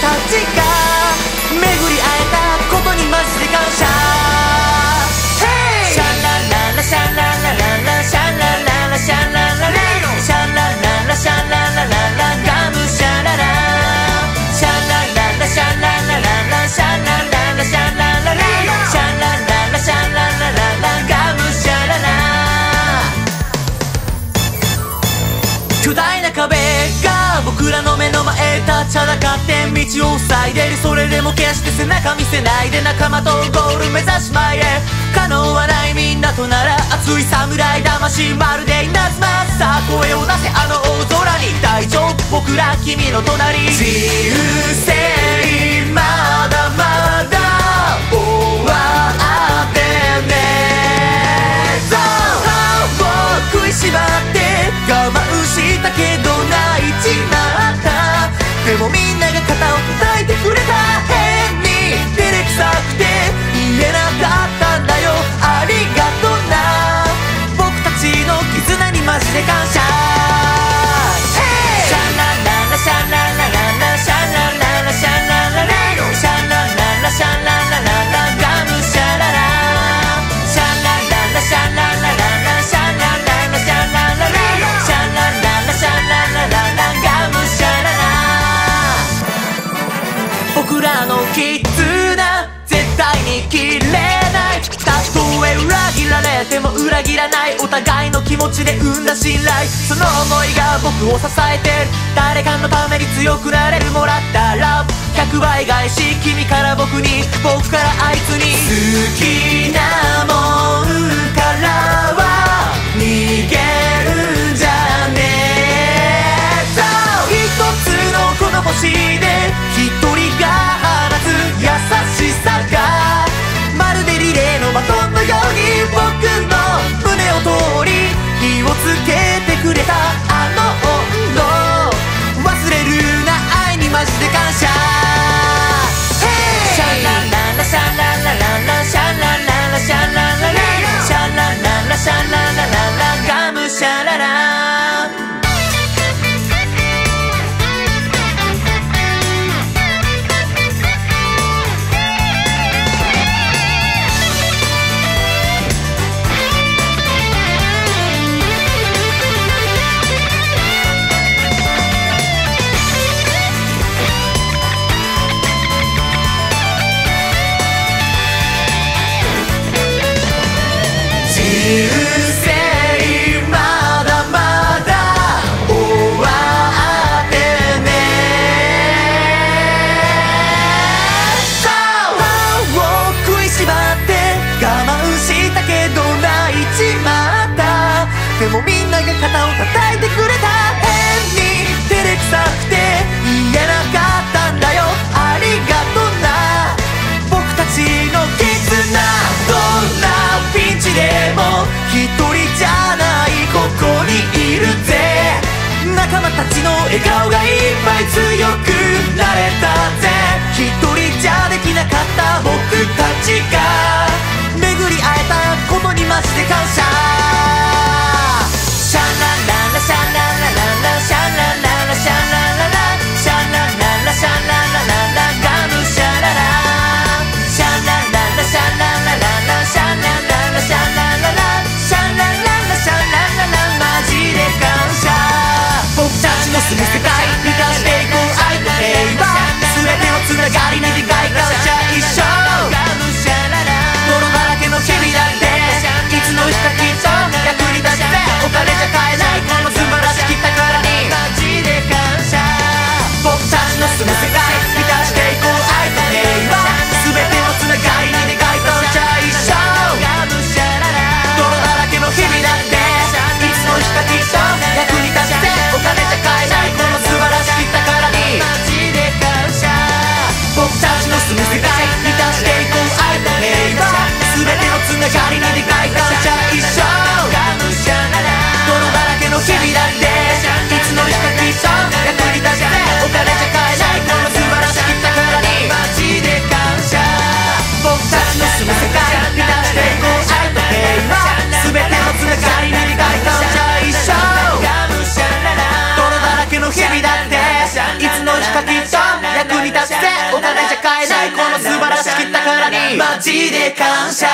たちが立ちはだかって道を塞いでるそれでも決して背中見せないで仲間とゴール目指し前へ可能はないみんなとなら熱い侍魂まるで稲妻さあ声を出せ。あの大空に大丈夫僕ら君の隣。自由性まだまだ終わってね。そう歯を食いしばって我慢したけど泣いちなでもみんなが肩を叩いてくれた。絆絶対に切れない。たとえ裏切られても裏切らない。お互いの気持ちで生んだ信頼。その思いが僕を支えてる。誰かのために強くなれるもらったラブ。100倍返し君から僕に僕からあいつに。好きなもんからは逃げるんじゃねえさ一つのこの星。肩を叩いてくれた。変に照れくさくて言えなかったんだよ。ありがとな。僕たちの絆。どんなピンチでも。一人じゃないここにいるぜ。仲間たちの笑顔がいっぱいお互いじゃ買えない。この素晴らしき宝に。マジで感謝。